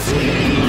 Three.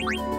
Bye.